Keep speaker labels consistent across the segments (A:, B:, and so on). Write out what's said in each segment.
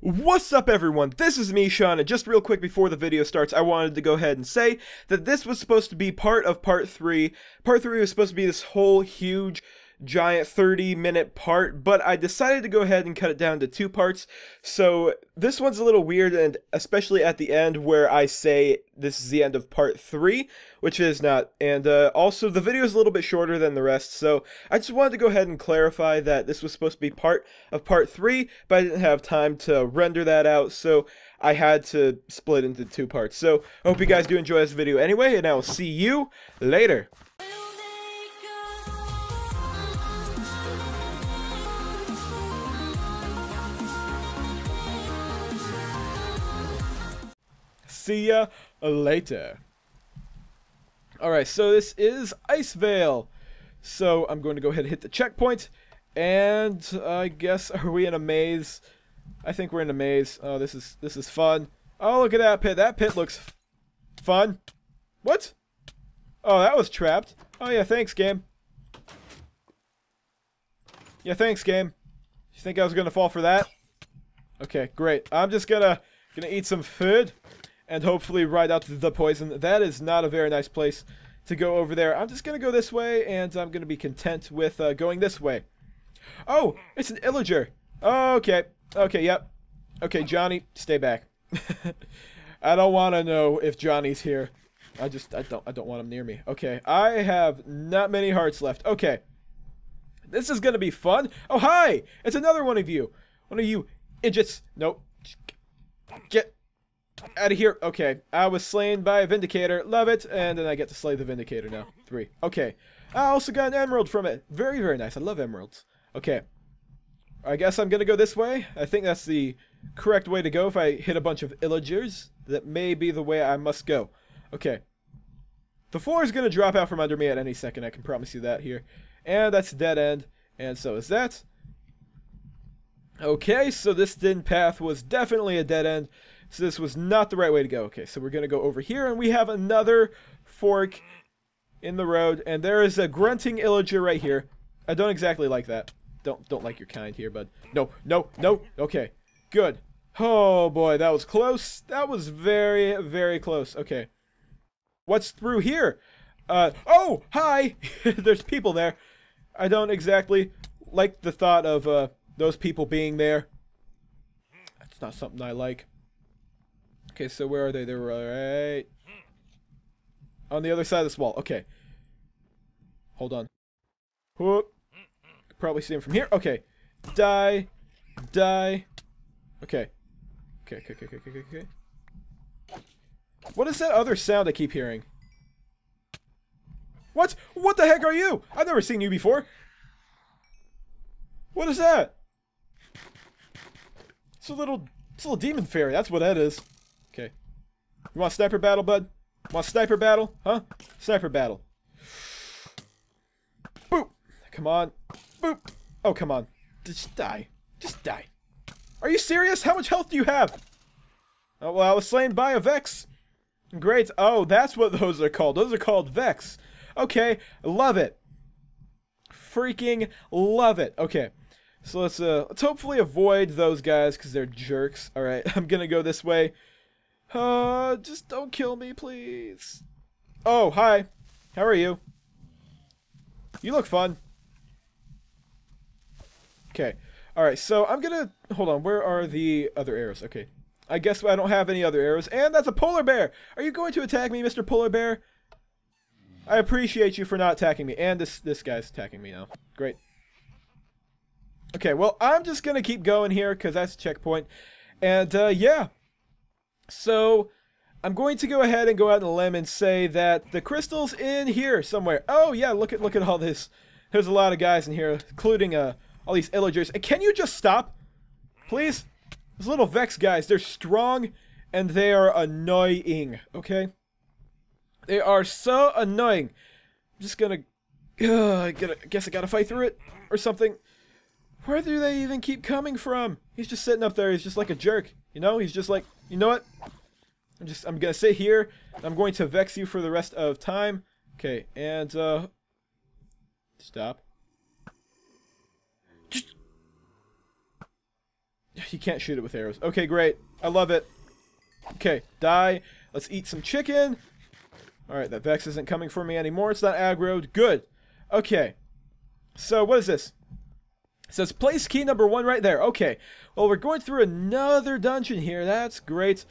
A: What's up everyone, this is me Sean, and just real quick before the video starts, I wanted to go ahead and say that this was supposed to be part of part 3. Part 3 was supposed to be this whole huge giant 30 minute part, but I decided to go ahead and cut it down to two parts. So this one's a little weird, and especially at the end where I say this is the end of part three, which is not. And uh, also, the video is a little bit shorter than the rest, so I just wanted to go ahead and clarify that this was supposed to be part of part three, but I didn't have time to render that out, so I had to split into two parts. So I hope you guys do enjoy this video anyway, and I will see you later. See ya later. Alright, so this is Icevale. So I'm going to go ahead and hit the checkpoint. And I guess, are we in a maze? I think we're in a maze. Oh, this is this is fun. Oh, look at that pit. That pit looks fun. What? Oh, that was trapped. Oh, yeah, thanks, game. Yeah, thanks, game. You think I was gonna fall for that? Okay, great. I'm just gonna gonna eat some food and hopefully ride out the poison. That is not a very nice place to go over there. I'm just going to go this way, and I'm going to be content with uh, going this way. Oh, it's an illager. okay. Okay, yep. Okay, Johnny, stay back. I don't want to know if Johnny's here. I just, I don't, I don't want him near me. Okay, I have not many hearts left. Okay. This is going to be fun. Oh, hi! It's another one of you. One of you idiots. Nope. Get out of here. Okay. I was slain by a Vindicator. Love it. And then I get to slay the Vindicator now. Three. Okay. I also got an emerald from it. Very, very nice. I love emeralds. Okay. I guess I'm going to go this way. I think that's the correct way to go if I hit a bunch of illagers. That may be the way I must go. Okay. The floor is going to drop out from under me at any second. I can promise you that here. And that's a dead end. And so is that. Okay, so this thin path was definitely a dead end. So this was not the right way to go. Okay, so we're going to go over here, and we have another fork in the road, and there is a grunting illager right here. I don't exactly like that. Don't don't like your kind here, bud. No, no, no. Okay, good. Oh boy, that was close. That was very, very close. Okay, what's through here? Uh, oh, hi. There's people there. I don't exactly like the thought of uh, those people being there. That's not something I like. Okay, so where are they? They're right on the other side of this wall. Okay. Hold on. Whoop. Probably see him from here. Okay. Die. Die. Okay. Okay, okay, okay, okay, okay, okay. What is that other sound I keep hearing? What? What the heck are you? I've never seen you before. What is that? It's a little, it's a little demon fairy. That's what that is. You want sniper battle, bud? Want sniper battle? Huh? Sniper battle. Boop! Come on. Boop! Oh, come on. Just die. Just die. Are you serious? How much health do you have? Oh, well, I was slain by a Vex. Great. Oh, that's what those are called. Those are called Vex. Okay, love it. Freaking love it. Okay, so let's uh let's hopefully avoid those guys because they're jerks. All right, I'm gonna go this way. Uh, just don't kill me, please. Oh, hi. How are you? You look fun. Okay. Alright, so I'm gonna... Hold on, where are the other arrows? Okay. I guess I don't have any other arrows. And that's a polar bear! Are you going to attack me, Mr. Polar Bear? I appreciate you for not attacking me. And this, this guy's attacking me now. Great. Okay, well, I'm just gonna keep going here, because that's a checkpoint. And, uh, yeah. So, I'm going to go ahead and go out on a limb and say that the crystal's in here somewhere. Oh, yeah, look at look at all this. There's a lot of guys in here, including uh, all these illagers. And can you just stop? Please? Those little Vex guys, they're strong and they are annoying, okay? They are so annoying. I'm just gonna... Uh, I, guess I gotta fight through it or something. Where do they even keep coming from? He's just sitting up there. He's just like a jerk. You know? He's just like, you know what? I'm just, I'm gonna sit here. I'm going to vex you for the rest of time. Okay, and, uh... Stop. Just... You can't shoot it with arrows. Okay, great. I love it. Okay, die. Let's eat some chicken. Alright, that Vex isn't coming for me anymore. It's not aggroed. Good. Okay. So, what is this? Says place key number one right there. Okay. Well, we're going through another dungeon here. That's great.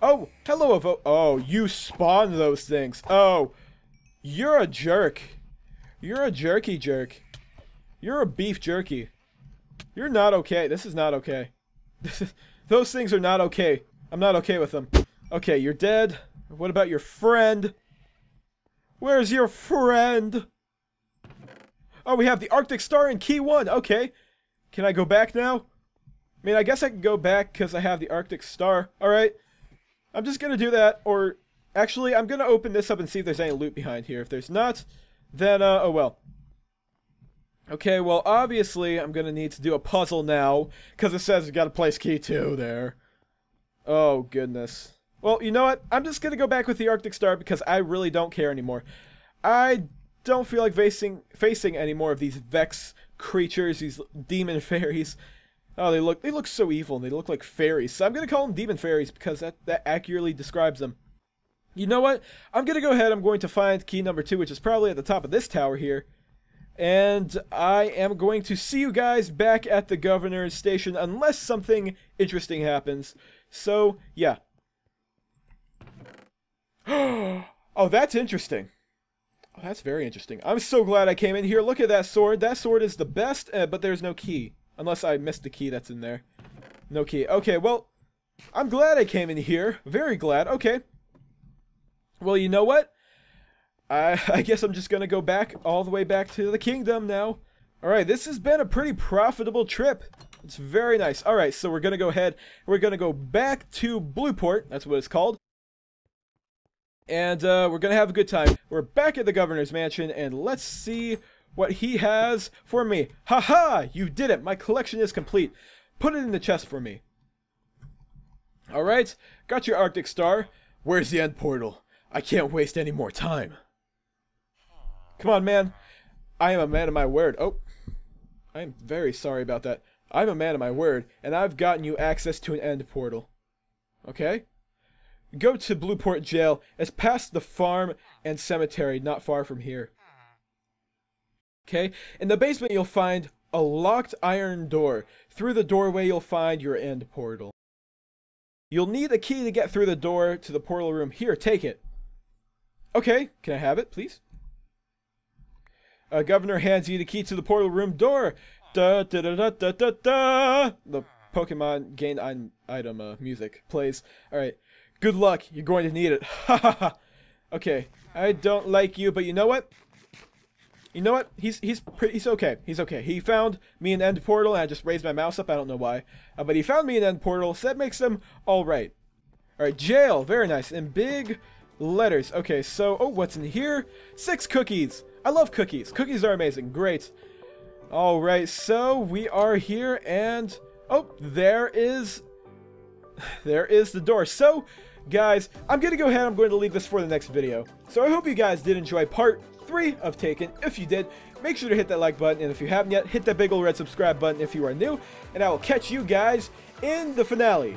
A: Oh, hello, Evo. Oh, you spawned those things. Oh, you're a jerk. You're a jerky jerk. You're a beef jerky. You're not okay. This is not okay. those things are not okay. I'm not okay with them. Okay, you're dead. What about your friend? Where's your friend? Oh, we have the Arctic Star in Key 1. Okay. Can I go back now? I mean, I guess I can go back because I have the Arctic Star. Alright. I'm just going to do that. Or, actually, I'm going to open this up and see if there's any loot behind here. If there's not, then, uh, oh well. Okay, well, obviously, I'm going to need to do a puzzle now. Because it says you got to place key 2 there. Oh, goodness. Well, you know what? I'm just going to go back with the Arctic Star because I really don't care anymore. I don't feel like facing facing any more of these Vex creatures, these demon fairies. Oh, they look they look so evil and they look like fairies. So I'm gonna call them demon fairies because that, that accurately describes them. You know what? I'm gonna go ahead, I'm going to find key number two, which is probably at the top of this tower here. And I am going to see you guys back at the governor's station unless something interesting happens. So, yeah. oh, that's interesting. Oh, that's very interesting. I'm so glad I came in here. Look at that sword. That sword is the best, uh, but there's no key. Unless I missed the key that's in there. No key. Okay, well, I'm glad I came in here. Very glad. Okay. Well, you know what? I, I guess I'm just going to go back all the way back to the kingdom now. Alright, this has been a pretty profitable trip. It's very nice. Alright, so we're going to go ahead. We're going to go back to Blueport. That's what it's called and uh, we're gonna have a good time. We're back at the governor's mansion, and let's see what he has for me. Haha! -ha! You did it! My collection is complete. Put it in the chest for me. Alright, got your Arctic Star. Where's the end portal? I can't waste any more time. Come on, man. I am a man of my word. Oh, I am very sorry about that. I'm a man of my word, and I've gotten you access to an end portal. Okay? Go to Blueport Jail. It's past the farm and cemetery, not far from here. Okay? In the basement, you'll find a locked iron door. Through the doorway, you'll find your end portal. You'll need a key to get through the door to the portal room. Here, take it. Okay, can I have it, please? Uh, Governor hands you the key to the portal room door. Da da da da da da da. The Pokemon gain item uh, music plays. All right. Good luck. You're going to need it. Okay. I don't like you, but you know what? You know what? He's he's pretty, he's okay. He's okay. He found me an end portal, and I just raised my mouse up. I don't know why, uh, but he found me an end portal, so that makes him all right. All right, jail. Very nice. In big letters. Okay, so oh, what's in here? Six cookies. I love cookies. Cookies are amazing. Great. All right, so we are here, and oh, there is there is the door. So guys, I'm going to go ahead I'm going to leave this for the next video. So I hope you guys did enjoy part 3 of Taken. If you did, make sure to hit that like button, and if you haven't yet, hit that big old red subscribe button if you are new, and I will catch you guys in the finale.